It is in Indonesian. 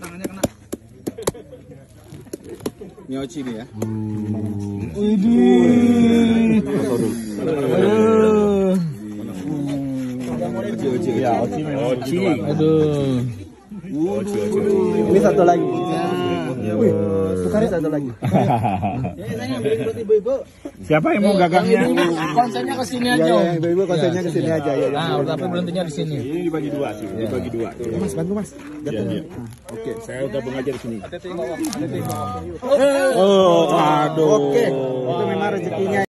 tangannya kena. Nyoci nih ya. Ya, Oci memang Oci. Aduh. Ini satu lagi. Wih, tukar satu lagi. Siapa yang mau gagangnya? Konsennya ke sini aja. ya, ibu-ibu konsennya ke sini aja ya. Nah, tapi berhentinya di sini. Ini dibagi dua sih, dibagi dua. Mas, bantu Mas. Iya, iya. Oke. Saya udah mengajar di sini. Oh, aduh. Oke. Itu memang rezekinya